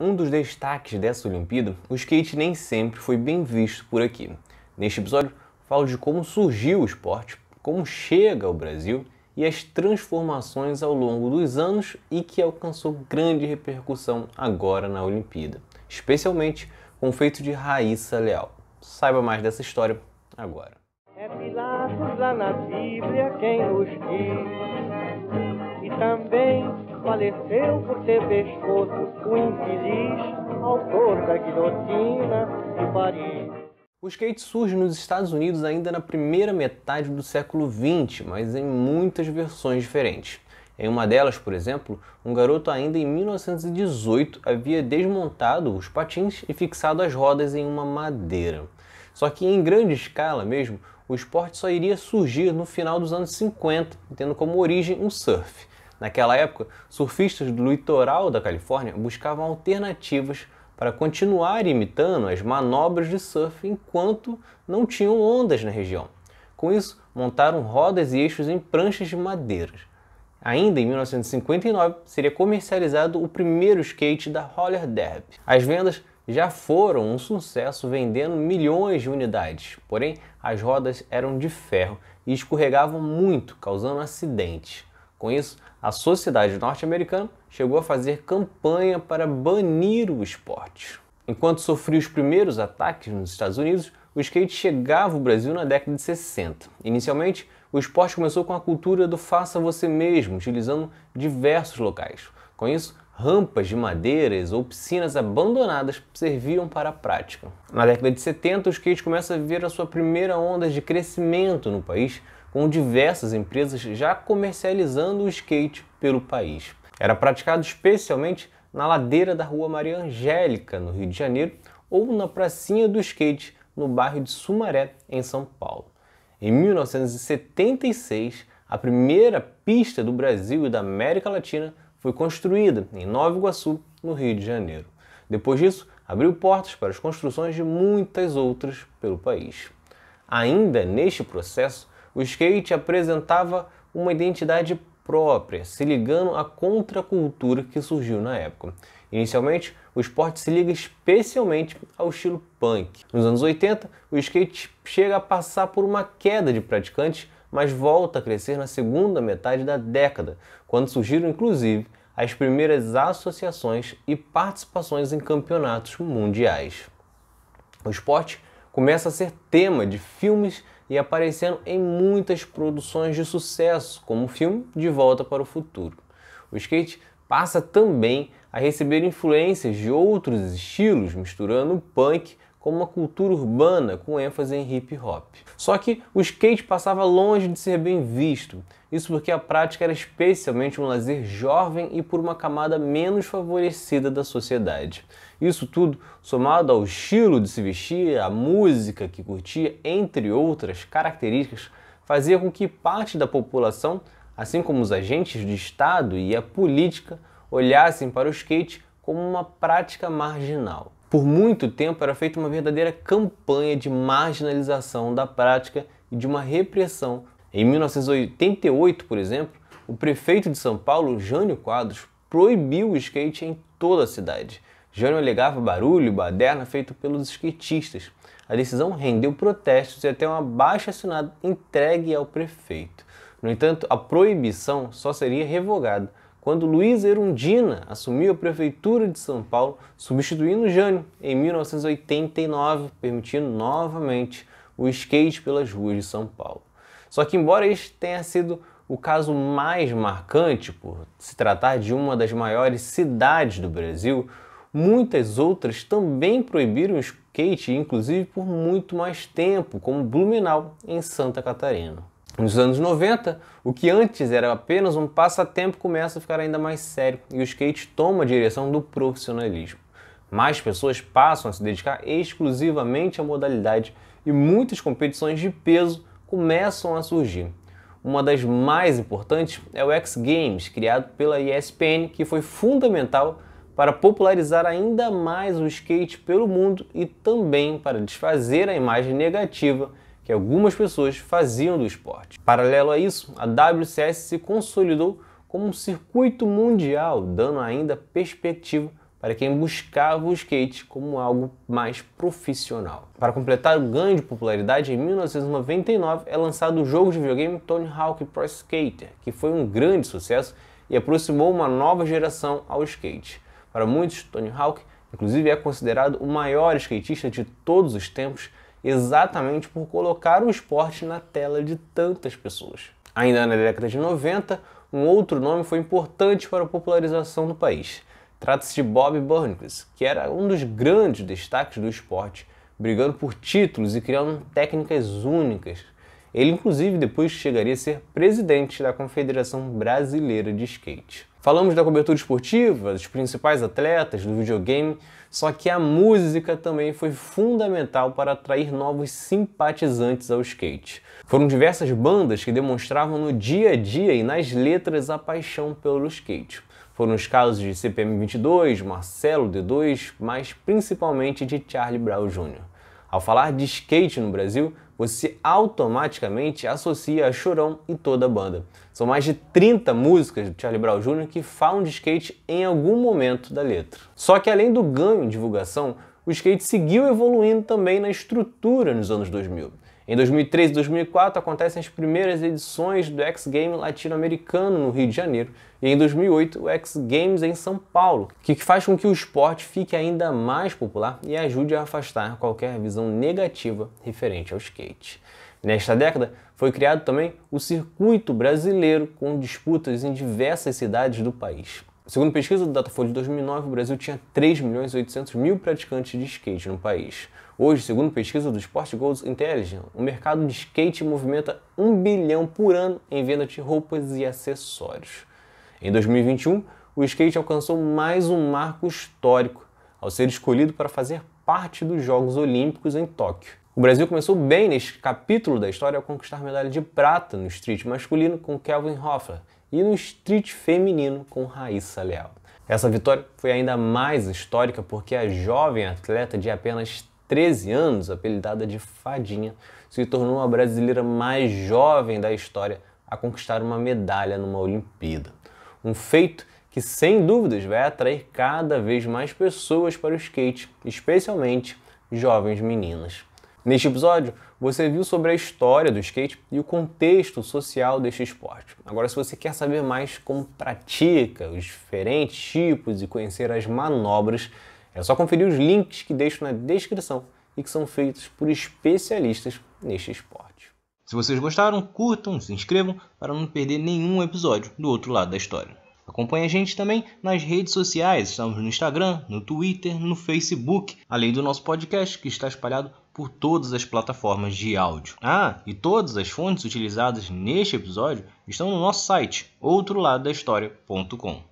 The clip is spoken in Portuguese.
um dos destaques dessa Olimpíada, o skate nem sempre foi bem visto por aqui. Neste episódio, falo de como surgiu o esporte, como chega ao Brasil e as transformações ao longo dos anos e que alcançou grande repercussão agora na Olimpíada, especialmente com o feito de Raíssa Leal. Saiba mais dessa história agora. É Pilatos lá na Bíblia quem diz, e também faleceu por ter pescoço o infeliz autor da guilhotina de Paris. O skate surge nos Estados Unidos ainda na primeira metade do século XX, mas em muitas versões diferentes. Em uma delas, por exemplo, um garoto ainda em 1918 havia desmontado os patins e fixado as rodas em uma madeira. Só que em grande escala mesmo, o esporte só iria surgir no final dos anos 50, tendo como origem um surf. Naquela época, surfistas do litoral da Califórnia buscavam alternativas para continuar imitando as manobras de surf enquanto não tinham ondas na região. Com isso, montaram rodas e eixos em pranchas de madeira. Ainda em 1959, seria comercializado o primeiro skate da Roller Derby. As vendas já foram um sucesso, vendendo milhões de unidades. Porém, as rodas eram de ferro e escorregavam muito, causando acidentes. Com isso, a sociedade norte-americana chegou a fazer campanha para banir o esporte. Enquanto sofria os primeiros ataques nos Estados Unidos, o skate chegava ao Brasil na década de 60. Inicialmente, o esporte começou com a cultura do faça você mesmo, utilizando diversos locais. Com isso, rampas de madeiras ou piscinas abandonadas serviam para a prática. Na década de 70, o skate começa a viver a sua primeira onda de crescimento no país, com diversas empresas já comercializando o skate pelo país. Era praticado especialmente na ladeira da Rua Maria Angélica, no Rio de Janeiro, ou na pracinha do skate, no bairro de Sumaré, em São Paulo. Em 1976, a primeira pista do Brasil e da América Latina foi construída em Nova Iguaçu, no Rio de Janeiro. Depois disso, abriu portas para as construções de muitas outras pelo país. Ainda neste processo, o skate apresentava uma identidade própria, se ligando à contracultura que surgiu na época. Inicialmente, o esporte se liga especialmente ao estilo punk. Nos anos 80, o skate chega a passar por uma queda de praticantes, mas volta a crescer na segunda metade da década, quando surgiram inclusive as primeiras associações e participações em campeonatos mundiais. O esporte começa a ser tema de filmes e aparecendo em muitas produções de sucesso, como o filme De Volta para o Futuro. O skate passa também a receber influências de outros estilos, misturando o punk com uma cultura urbana com ênfase em hip hop. Só que o skate passava longe de ser bem visto, isso porque a prática era especialmente um lazer jovem e por uma camada menos favorecida da sociedade. Isso tudo, somado ao estilo de se vestir, à música que curtia, entre outras características, fazia com que parte da população, assim como os agentes de Estado e a política, olhassem para o skate como uma prática marginal. Por muito tempo era feita uma verdadeira campanha de marginalização da prática e de uma repressão. Em 1988, por exemplo, o prefeito de São Paulo, Jânio Quadros, proibiu o skate em toda a cidade. Jânio alegava barulho e baderna feito pelos skatistas. A decisão rendeu protestos e até uma baixa assinada entregue ao prefeito. No entanto, a proibição só seria revogada quando Luiz Erundina assumiu a prefeitura de São Paulo, substituindo Jânio em 1989, permitindo novamente o skate pelas ruas de São Paulo. Só que embora este tenha sido o caso mais marcante por se tratar de uma das maiores cidades do Brasil, Muitas outras também proibiram o skate, inclusive por muito mais tempo, como Blumenau, em Santa Catarina. Nos anos 90, o que antes era apenas um passatempo começa a ficar ainda mais sério e o skate toma a direção do profissionalismo. Mais pessoas passam a se dedicar exclusivamente à modalidade e muitas competições de peso começam a surgir. Uma das mais importantes é o X Games, criado pela ESPN, que foi fundamental para popularizar ainda mais o skate pelo mundo e também para desfazer a imagem negativa que algumas pessoas faziam do esporte. Paralelo a isso, a WCS se consolidou como um circuito mundial, dando ainda perspectiva para quem buscava o skate como algo mais profissional. Para completar o ganho de popularidade, em 1999 é lançado o jogo de videogame Tony Hawk Pro Skater, que foi um grande sucesso e aproximou uma nova geração ao skate. Para muitos, Tony Hawk, inclusive, é considerado o maior skatista de todos os tempos, exatamente por colocar o esporte na tela de tantas pessoas. Ainda na década de 90, um outro nome foi importante para a popularização do país. Trata-se de Bob Burnquist, que era um dos grandes destaques do esporte, brigando por títulos e criando técnicas únicas. Ele, inclusive, depois chegaria a ser presidente da Confederação Brasileira de Skate. Falamos da cobertura esportiva, dos principais atletas, do videogame, só que a música também foi fundamental para atrair novos simpatizantes ao skate. Foram diversas bandas que demonstravam no dia a dia e nas letras a paixão pelo skate. Foram os casos de CPM 22, Marcelo D2, mas principalmente de Charlie Brown Jr. Ao falar de skate no Brasil, você automaticamente associa a Chorão e toda a banda. São mais de 30 músicas do Charlie Brown Jr. que falam de skate em algum momento da letra. Só que além do ganho em divulgação, o skate seguiu evoluindo também na estrutura nos anos 2000. Em 2003 e 2004 acontecem as primeiras edições do X Game latino-americano no Rio de Janeiro e em 2008 o X Games em São Paulo, que faz com que o esporte fique ainda mais popular e ajude a afastar qualquer visão negativa referente ao skate. Nesta década foi criado também o Circuito Brasileiro, com disputas em diversas cidades do país. Segundo pesquisa do Datafolha de 2009, o Brasil tinha 3 milhões e 800 mil praticantes de skate no país. Hoje, segundo pesquisa do Sport Goals Intelligence, o mercado de skate movimenta 1 bilhão por ano em venda de roupas e acessórios. Em 2021, o skate alcançou mais um marco histórico ao ser escolhido para fazer parte dos Jogos Olímpicos em Tóquio. O Brasil começou bem neste capítulo da história ao conquistar medalha de prata no street masculino com Kelvin Hoffler e no street feminino com Raíssa Leal. Essa vitória foi ainda mais histórica porque a jovem atleta de apenas 13 anos, apelidada de Fadinha, se tornou a brasileira mais jovem da história a conquistar uma medalha numa Olimpíada. Um feito que, sem dúvidas, vai atrair cada vez mais pessoas para o skate, especialmente jovens meninas. Neste episódio, você viu sobre a história do skate e o contexto social deste esporte. Agora, se você quer saber mais como pratica os diferentes tipos e conhecer as manobras, é só conferir os links que deixo na descrição e que são feitos por especialistas neste esporte. Se vocês gostaram, curtam, se inscrevam para não perder nenhum episódio do outro lado da história. Acompanhe a gente também nas redes sociais, estamos no Instagram, no Twitter, no Facebook, além do nosso podcast que está espalhado por todas as plataformas de áudio. Ah, e todas as fontes utilizadas neste episódio estão no nosso site, outroladodahistoria.com.